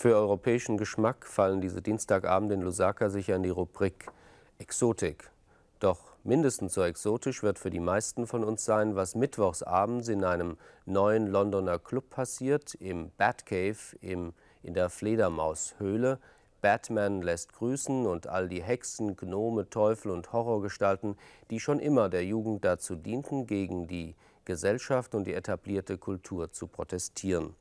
Für europäischen Geschmack fallen diese Dienstagabende in Lusaka sicher in die Rubrik Exotik. Doch mindestens so exotisch wird für die meisten von uns sein, was mittwochsabends in einem neuen Londoner Club passiert, im Batcave, im, in der Fledermaushöhle. Batman lässt grüßen und all die Hexen, Gnome, Teufel und Horrorgestalten, die schon immer der Jugend dazu dienten, gegen die Gesellschaft und die etablierte Kultur zu protestieren.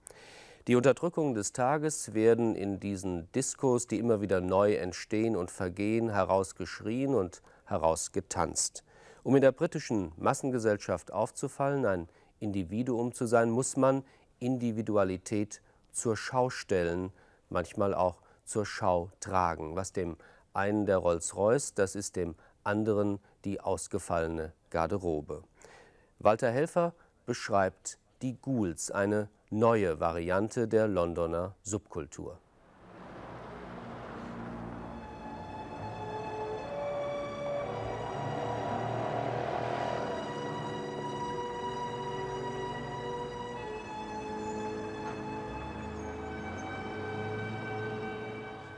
Die Unterdrückungen des Tages werden in diesen Diskos, die immer wieder neu entstehen und vergehen, herausgeschrien und herausgetanzt. Um in der britischen Massengesellschaft aufzufallen, ein Individuum zu sein, muss man Individualität zur Schau stellen, manchmal auch zur Schau tragen. Was dem einen der Rolls-Royce, das ist dem anderen die ausgefallene Garderobe. Walter Helfer beschreibt die Ghouls, eine neue Variante der Londoner Subkultur.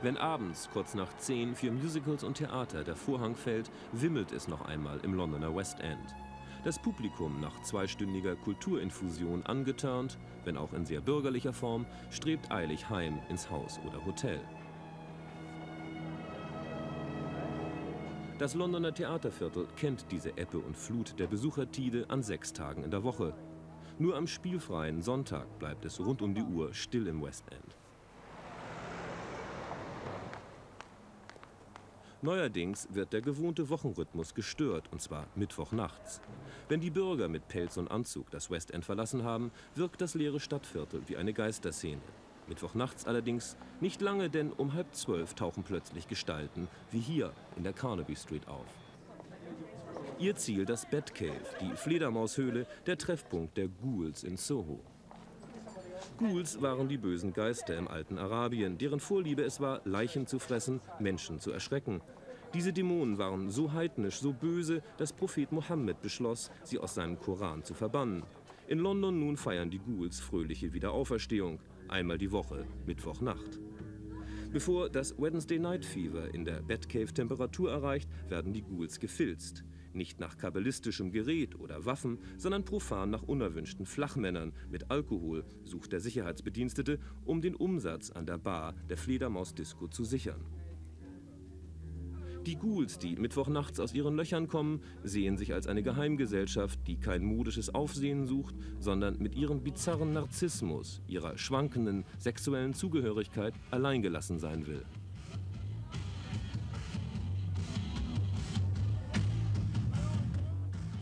Wenn abends, kurz nach 10, für Musicals und Theater der Vorhang fällt, wimmelt es noch einmal im Londoner West End. Das Publikum, nach zweistündiger Kulturinfusion angeturnt, wenn auch in sehr bürgerlicher Form, strebt eilig heim ins Haus oder Hotel. Das Londoner Theaterviertel kennt diese Ebbe und Flut der Besuchertide an sechs Tagen in der Woche. Nur am spielfreien Sonntag bleibt es rund um die Uhr still im West End. Neuerdings wird der gewohnte Wochenrhythmus gestört, und zwar Mittwochnachts. Wenn die Bürger mit Pelz und Anzug das West End verlassen haben, wirkt das leere Stadtviertel wie eine Geisterszene. Mittwochnachts allerdings nicht lange, denn um halb zwölf tauchen plötzlich Gestalten wie hier in der Carnaby Street auf. Ihr Ziel das Batcave, die Fledermaushöhle, der Treffpunkt der Ghouls in Soho. Ghouls waren die bösen Geister im alten Arabien, deren Vorliebe es war, Leichen zu fressen, Menschen zu erschrecken. Diese Dämonen waren so heidnisch, so böse, dass Prophet Mohammed beschloss, sie aus seinem Koran zu verbannen. In London nun feiern die Ghouls fröhliche Wiederauferstehung, einmal die Woche, Mittwochnacht. Bevor das Wednesday Night Fever in der Batcave Temperatur erreicht, werden die Ghouls gefilzt. Nicht nach kabbalistischem Gerät oder Waffen, sondern profan nach unerwünschten Flachmännern mit Alkohol sucht der Sicherheitsbedienstete, um den Umsatz an der Bar der Fledermausdisco zu sichern. Die Ghouls, die Mittwochnachts aus ihren Löchern kommen, sehen sich als eine Geheimgesellschaft, die kein modisches Aufsehen sucht, sondern mit ihrem bizarren Narzissmus, ihrer schwankenden sexuellen Zugehörigkeit alleingelassen sein will.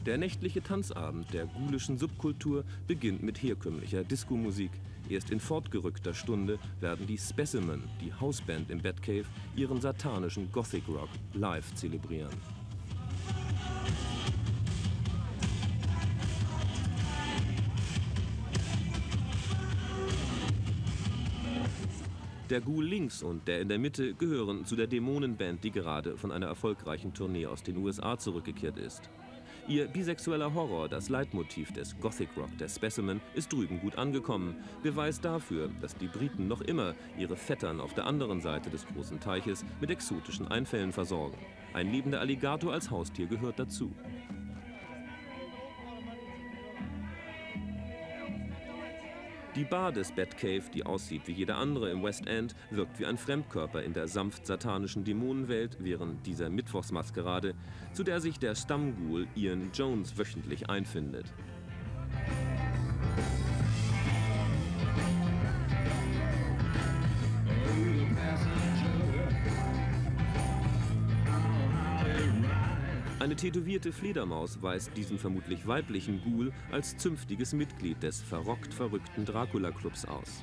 Der nächtliche Tanzabend der gulischen Subkultur beginnt mit herkömmlicher Diskomusik. Erst in fortgerückter Stunde werden die Specimen, die Hausband im Batcave, ihren satanischen Gothic Rock live zelebrieren. Der Ghoul links und der in der Mitte gehören zu der Dämonenband, die gerade von einer erfolgreichen Tournee aus den USA zurückgekehrt ist. Ihr bisexueller Horror, das Leitmotiv des Gothic Rock der Specimen, ist drüben gut angekommen. Beweis dafür, dass die Briten noch immer ihre Vettern auf der anderen Seite des großen Teiches mit exotischen Einfällen versorgen. Ein lebender Alligator als Haustier gehört dazu. Die Bar des Batcave, die aussieht wie jede andere im West End, wirkt wie ein Fremdkörper in der sanft satanischen Dämonenwelt während dieser Mittwochsmaskerade, zu der sich der Stammghoul Ian Jones wöchentlich einfindet. Eine tätowierte Fledermaus weist diesen vermutlich weiblichen Ghoul als zünftiges Mitglied des verrockt verrückten Dracula-Clubs aus.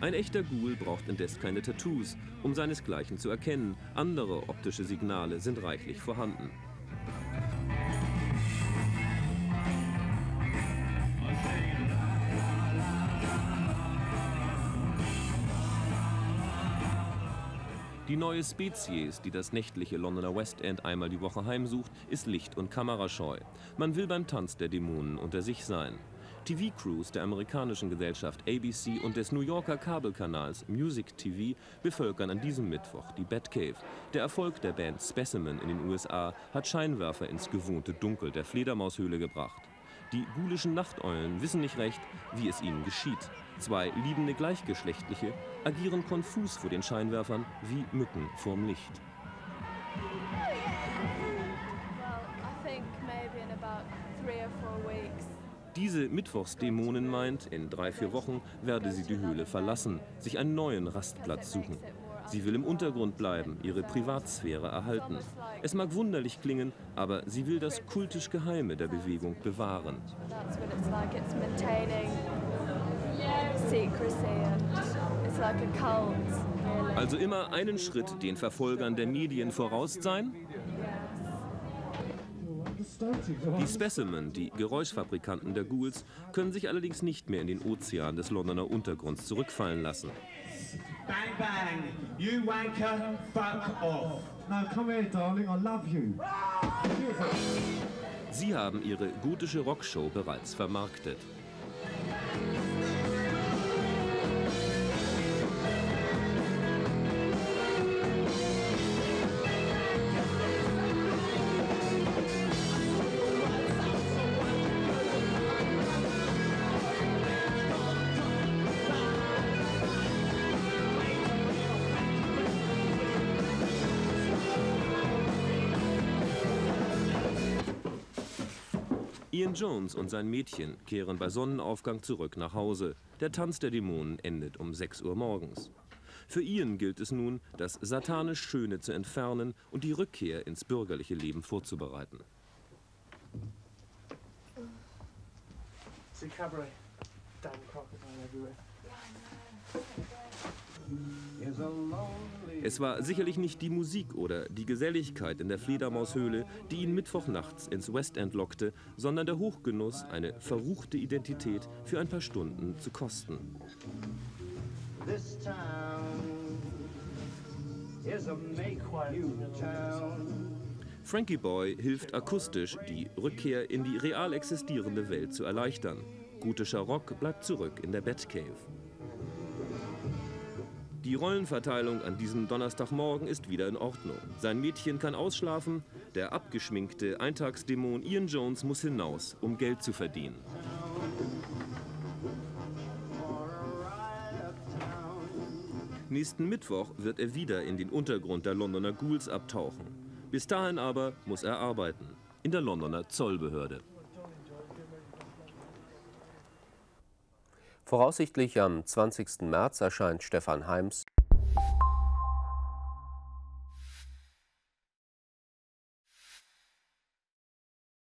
Ein echter Ghoul braucht indes keine Tattoos, um seinesgleichen zu erkennen. Andere optische Signale sind reichlich vorhanden. Die neue Spezies, die das nächtliche Londoner West End einmal die Woche heimsucht, ist licht- und kamerascheu. Man will beim Tanz der Dämonen unter sich sein. TV-Crews der amerikanischen Gesellschaft ABC und des New Yorker Kabelkanals Music TV bevölkern an diesem Mittwoch die Batcave. Der Erfolg der Band Specimen in den USA hat Scheinwerfer ins gewohnte Dunkel der Fledermaushöhle gebracht. Die gulischen Nachteulen wissen nicht recht, wie es ihnen geschieht. Zwei liebende Gleichgeschlechtliche agieren konfus vor den Scheinwerfern wie Mücken vorm Licht. Diese Mittwochsdämonin meint, in drei, vier Wochen werde sie die Höhle verlassen, sich einen neuen Rastplatz suchen. Sie will im Untergrund bleiben, ihre Privatsphäre erhalten. Es mag wunderlich klingen, aber sie will das kultisch Geheime der Bewegung bewahren. Also immer einen Schritt den Verfolgern der Medien voraus sein? Die Specimen, die Geräuschfabrikanten der Ghouls, können sich allerdings nicht mehr in den Ozean des Londoner Untergrunds zurückfallen lassen. Bang bang, you wanker, fuck off. Now come here, darling, I love you. Sie haben ihre gotische Rockshow bereits vermarktet. Ian Jones und sein Mädchen kehren bei Sonnenaufgang zurück nach Hause. Der Tanz der Dämonen endet um 6 Uhr morgens. Für Ian gilt es nun, das satanisch Schöne zu entfernen und die Rückkehr ins bürgerliche Leben vorzubereiten. See cabaret, damn crocodile everywhere. Es war sicherlich nicht die Musik oder die Geselligkeit in der Fledermaushöhle, die ihn Mittwochnachts ins West End lockte, sondern der Hochgenuss, eine verruchte Identität für ein paar Stunden zu kosten. Frankie Boy hilft akustisch, die Rückkehr in die real existierende Welt zu erleichtern. Gutischer Rock bleibt zurück in der Batcave. Die Rollenverteilung an diesem Donnerstagmorgen ist wieder in Ordnung. Sein Mädchen kann ausschlafen, der abgeschminkte Eintagsdämon Ian Jones muss hinaus, um Geld zu verdienen. Nächsten Mittwoch wird er wieder in den Untergrund der Londoner Ghouls abtauchen. Bis dahin aber muss er arbeiten, in der Londoner Zollbehörde. Voraussichtlich am 20. März erscheint Stefan Heims